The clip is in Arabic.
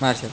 ماشي.